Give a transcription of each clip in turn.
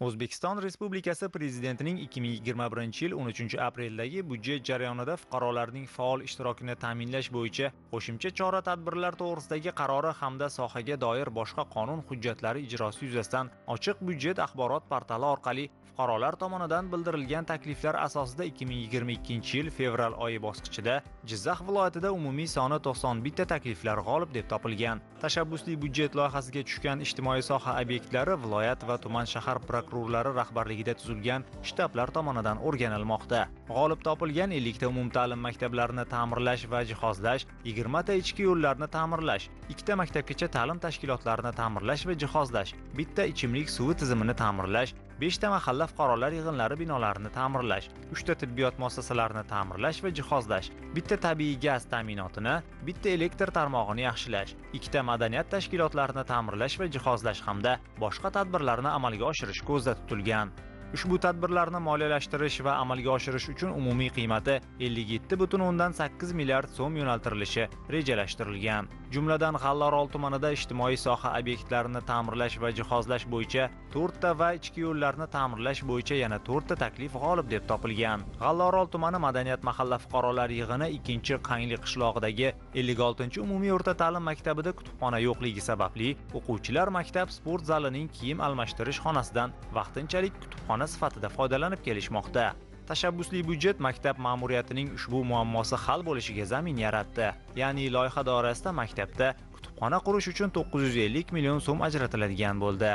o'zbekiston respublikasi prezidentining 2021 yil 13 apreldagi budjet jarayonida fuqarolarning faol ishtirokini ta'minlash bo'yicha qo'shimcha chora tadbirlar to'g'risidagi qarori hamda sohaga doir boshqa qonun hujjatlari ijrosi yuzasidan ochiq budjet axborot portali orqali fuqarolar tomonidan bildirilgan takliflar asosida 2022 yil fevral oyi bosqichida jizzax viloyatida umumiy soni 91 ta takliflar g'olib deb topilgan. Tashabbusli budjet loyihasiga tushgan ijtimoiy soha obyektlari viloyat va tuman shahar prokurorlari rahbarligida tuzilgan shtablar tomonidan o'rganilmoqda. G'olib topilgan 50 ta umumta'lim maktablarini ta'mirlash va jihozlash 20 ta ichki yo'llarni ta'mirlash ikkita maktabgacha ta'lim tashkilotlarini ta'mirlash va jihozlash bitta ichimlik suvi tizimini ta'mirlash 5 ta mahalla fuqarolar yig'inlari binolarini ta'mirlash 3 ta tibbiyot muassasalarini ta'mirlash va jihozlash bitta tabiiy gaz ta'minotini bitta elektr tarmog'ini yaxshilash ikkita madaniyat tashkilotlarini ta'mirlash va jihozlash hamda boshqa tadbirlarni amalga oshirish ko'zda tutilgan. Ushbu tadbirlarni moliyalashtirish va amalga oshirish uchun umumiy qiymati 57,8 milliard so'm yo'naltirilishi rejalashtirilgan. Jumladan g'allaorol tumanida ijtimoiy soha obyektlarini ta'mirlash va jihozlash bo'yicha 4 ta va ichki yo'llarni ta'mirlash bo'yicha yana 4 ta taklif g'olib deb topilgan. G'allaorol tumani madaniyat mahalla fuqarolar yig'ini 2 qangli qishlog'idagi 56 umumiy o'rta ta'lim maktabida kutubxona yo'qligi sababli o'quvchilar maktab sport zalining kiyim almashtirish xonasidan vaqtinchalik kutubxona sifatida foydalanib kelishmoqda. Tashabbusli byudjet maktab ma'muriyatining ushbu muammosi hal bo'lishiga zamin yaratdi. Ya'ni loyiha doirasida maktabda kutubxona qurish uchun 950 million so'm ajratiladigan bo'ldi.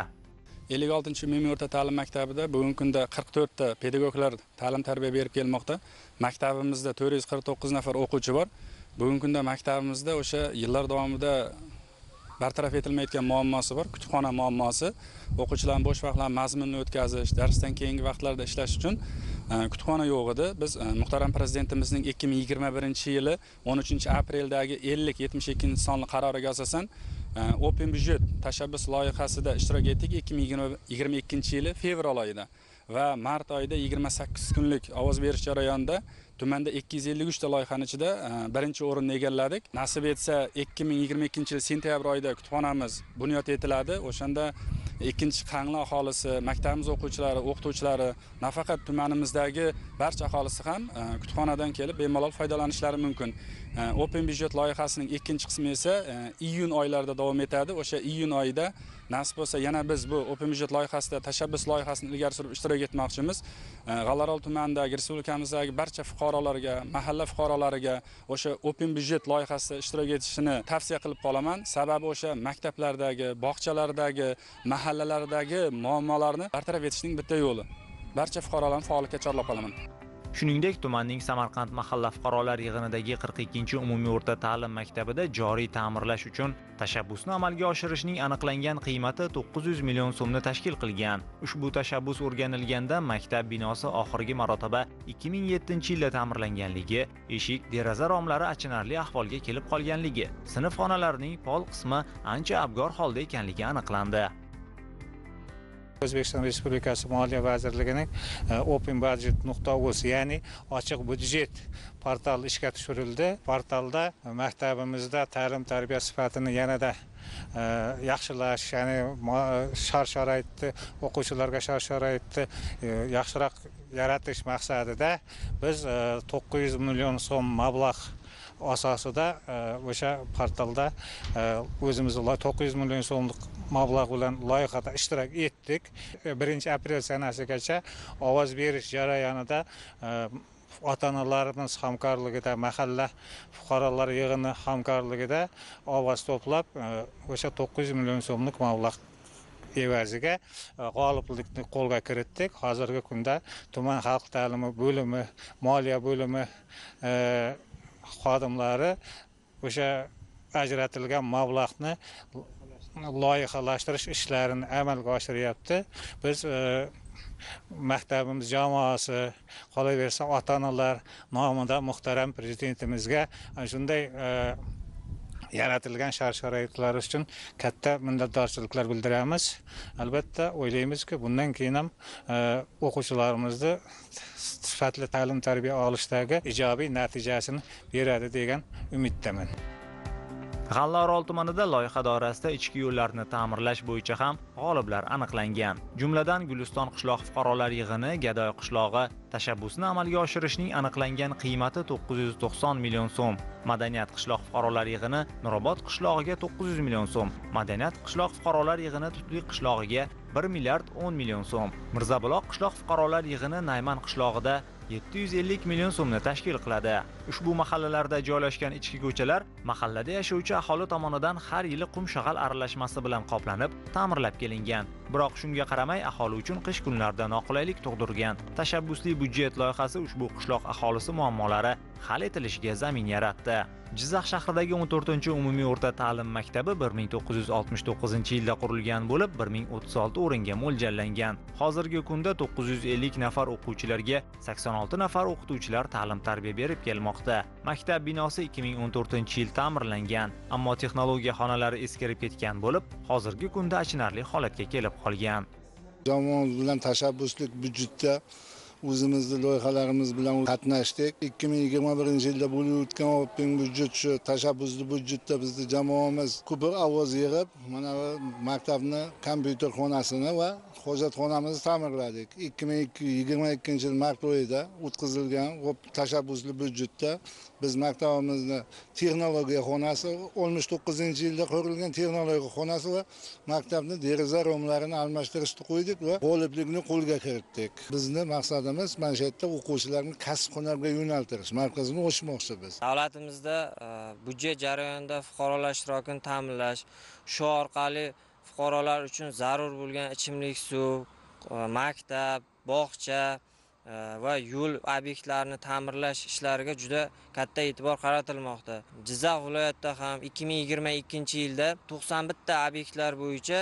56 umumiy o'rta ta'lim maktabida bugungi kunda 44 ta pedagoglar ta'lim tarbiya berib kelmoqda. Maktabimizda 449 nafar o'quvchi bor. Bugungi kunda maktabimizda o'sha yillar davomida bartaraf etilmayotgan muammosi bor. Kutubxona muammosi. O'quvchilarni bo'sh vaqtlarini mazmunli o'tkazish darsdan keyingi vaqtlarda ishlash uchun e, kutubxona yo'q edi. Biz e, muhtaram prezidentimizning 2021 yili 13 apreldagi 50 72 sonli qaroriga asosan e, open budget tashabbus loyihasida ishtirok etdik. 2022 yili fevral oyida. Va mart oyida 28 kunlik ovoz berish jarayonida tumanda 253 ta loyihani ichida e, birinchi o'rinni egalladik. Nasib etsa 2022 yil sentyabr oyida kutubxonamiz bunyod etiladi. O'shanda ikkinchi qangli aholisi maktabimiz o'quvchilari o'qituvchilari nafaqat tumanimizdagi barcha aholisi ham e, kutubxonadan kelib bemalol foydalanishlari mumkin. Open byudjet loyihasining ikkinchi qismi esa e, iyun oylarida davom etadi. O'sha iyun oyida nasib bo'lsa yana biz bu open byudjet loyihasida tashabbus loyihasini ilgari surib ishtirok etmoqchimiz. G'allarol tumanidagi respublikamizdagi barcha fuqarolarga mahalla fuqarolariga o'sha open byudjet loyihasida ishtirok etishini tavsiya qilib qolaman. Sababi o'sha maktablardagi bog'chalardagi mahallalardagi muammolarni bartaraf etishning bitta yo'li. Barcha fuqarolarni faollikka chorlab qolaman. Shuningdek tumanning samarqand mahalla fuqarolar yig'inidagi 42 umumiy o'rta ta'lim maktabida joriy ta'mirlash uchun tashabbusni amalga oshirishning aniqlangan qiymati 900 million so'mni tashkil qilgan. Ushbu tashabbus o'rganilganda maktab binosi oxirgi marotaba 2007 yilda ta'mirlanganligi eshik deraza romlari achinarli ahvolga kelib qolganligi sinf xonalarining pol qismi ancha abgor holda ekanligi aniqlandi. O'zbekiston respublikasi moliya vazirligining e, open budget nuqta uz ya'ni ochiq budjet portali ishga tushirildi. Portalda maktabimizda ta'lim tarbiya sifatini yanada e, yaxshilash ya'ni e, shart sharoitni o'quvchilarga shart sharoitni yaxshiroq yaratish maqsadida biz to'qqiz yuz million so'm mablag' asosida o'sha portalda o'zimiz to'qqiz yuz million so'mlik mablag' bilan loyihada ishtirok etdik. E, birinchi aprel sanasigacha ovoz berish jarayonida e, ota onalarimiz hamkorligida mahalla fuqarolar yig'ini hamkorligida ovoz to'plab e, o'sha to'qqiz yuz million so'mlik mablag' evaziga g'oliblikni qo'lga kiritdik. Hozirgi kunda tuman xalq ta'limi bo'limi moliya bo'limi xodimlari o'sha ajratilgan mablag'ni loyihalashtirish ishlarini amalga oshiryapti biz e, maktabimiz jamoasi qolaversa ota onalar nomida muhtaram prezidentimizga e, shunday e, yaratilgan shart sharoitlar uchun katta minnatdorchiliklar bildiramiz. Albatta o'ylaymizki bundan keyin ham o'quvchilarimizni sifatli ta'lim tarbiya olishdagi ijobiy natijasini beradi degan umiddaman. G'allaorol tumanida loyiha doirasida ichki yo'llarni ta'mirlash bo'yicha ham g'oliblar aniqlangan. Jumladan guliston qishloq fuqarolar yig'ini gadoy qishlog'i tashabbusni amalga oshirishning aniqlangan qiymati 990 million so'm. Madaniyat qishloq fuqarolar yig'ini nurobod qishlog'iga 900 million so'm. Madaniyat qishloq fuqarolar yig'ini tutli qishlog'iga 1 milliard 10 million so'm. Mirzabuloq qishloq fuqarolar yig'ini nayman qishlog'ida 750 million so'mni tashkil qiladi. Ushbu mahallalarda joylashgan ichki ko'chalar mahallada yashovchi aholi tomonidan har yili qum shag'al aralashmasi bilan qoplanib ta'mirlab kelingan. Biroq shunga qaramay aholi uchun qish kunlarida noqulaylik tug'dirgan. Tashabbusli budjet loyihasi ushbu qishloq aholisi muammolari hal etilishiga zamin yaratdi. Jizzax shahridagi 14 umumiy o'rta ta'lim maktabi 1969 yilda qurilgan bo'lib 1036 o'ringa mo'ljallangan. Hozirgi kunda 950 nafar o'quvchilarga 86 nafar o'qituvchilar ta'lim tarbiya berib kelmoqda. Maktab binosi 2014 yil ta'mirlangan ammo texnologiya xonalari eskirib ketgan bo'lib hozirgi kunda achinarli holatga kelib qolgan. Jamoamiz bilan tashabbuslik budjetda o'zimizni loyihalarimiz bilan qatnashdik. ikki ming yigirma birinchi yilda bo'lib o'tgan open budjet shu tashabbusli budjetda bizni jamoamiz ko'p ovoz yig'ib mana bu maktabni kompyuter xonasini va hojatxonamizni ta'mirladik. ikki ming yigirma ikkinchi yil mart oyida o'tkazilgan tashabbusli budjetda biz maktabimizni texnologiya xonasi oltmish to'qqizinchi yilda qurilgan texnologiya xonasi va maktabni deraza romlarini almashtirishni qo'ydik va g'oliblikni qo'lga kiritdik. Bizni maqsadimiz mana shu yerda o'quvchilarni kasb hunarga yo'naltirish markazini ochmoqchi biz. Davlatimizda e, budjet jarayonida fuqarolar ishtirokini ta'minlash shu orqali fuqarolar uchun zarur bo'lgan ichimlik suv e, maktab bog'cha e, va yo'l obyektlarini ta'mirlash ishlariga juda katta e'tibor qaratilmoqda. Jizzax viloyatida ham 2022 yilda 91 ta obyektlar bo'yicha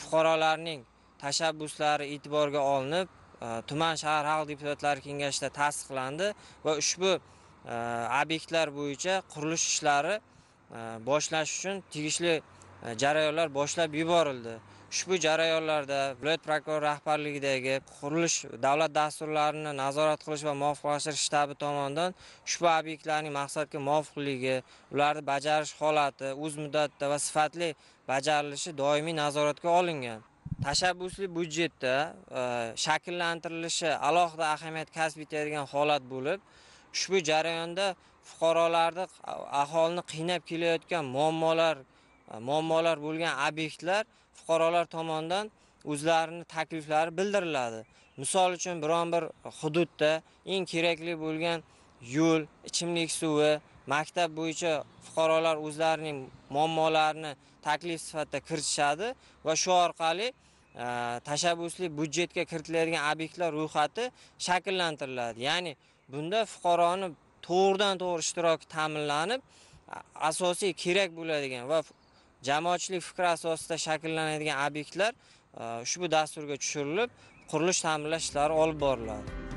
fuqarolarning tashabbuslari e'tiborga olinib Э, tuman shahar xalq deputatlari kengashida tasdiqlandi va ushbu e, obyektlar bo'yicha qurilish ishlari e, boshlash uchun tegishli e, jarayonlar boshlab yuborildi. Ushbu jarayonlarda viloyat prokurori rahbarligidagi qurilish davlat dasturlarini nazorat qilish va muvofiqlashtirish shtabi tomonidan ushbu obyektlarning maqsadga muvofiqligi ularni bajarish holati o'z muddatida va sifatli bajarilishi doimiy nazoratga olingan. Tashabbusli budjetda e, shakllantirilishi alohida ahamiyat kasb etadigan holat bo'lib ushbu jarayonda fuqarolarni aholini qiynab kelayotgan muammolar e, muammolar bo'lgan obyektlar fuqarolar tomonidan o'zlarini takliflari bildiriladi. Misol uchun biron bir hududda eng kerakli bo'lgan yo'l ichimlik suvi maktab bo'yicha fuqarolar o'zlarining muammolarini taklif sifatida kiritishadi va shu orqali tashabbusli byudjetga kiritiladigan obyektlar ro'yxati shakllantiriladi. Ya'ni bunda fuqaroni to'g'ridan to'g'ri ishtiroki ta'minlanib asosiy kerak bo'ladigan va jamoatchilik fikri asosida shakllanadigan obyektlar e, ushbu dasturga tushirilib qurilish ta'mirlash ishlari olib boriladi.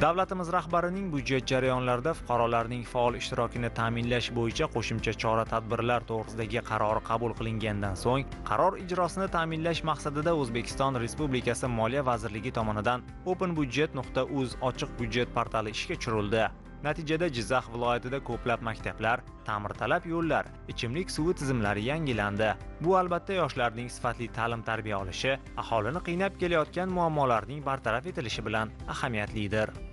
Davlatimiz rahbarining byudjet jarayonlarida fuqarolarning faol ishtirokini ta'minlash bo'yicha qo'shimcha chora tadbirlar to'g'risidagi qarori qabul qilingandan so'ng qaror ijrosini ta'minlash maqsadida o'zbekiston respublikasi moliya vazirligi tomonidan open budjet nuqta uz ochiq budjet portali ishga tushirildi. Natijada jizzax viloyatida ko'plab maktablar ta'mirtalab yo'llar ichimlik suvi tizimlari yangilandi. Bu albatta yoshlarning sifatli ta'lim tarbiya olishi aholini qiynab kelayotgan muammolarning bartaraf etilishi bilan ahamiyatlidir.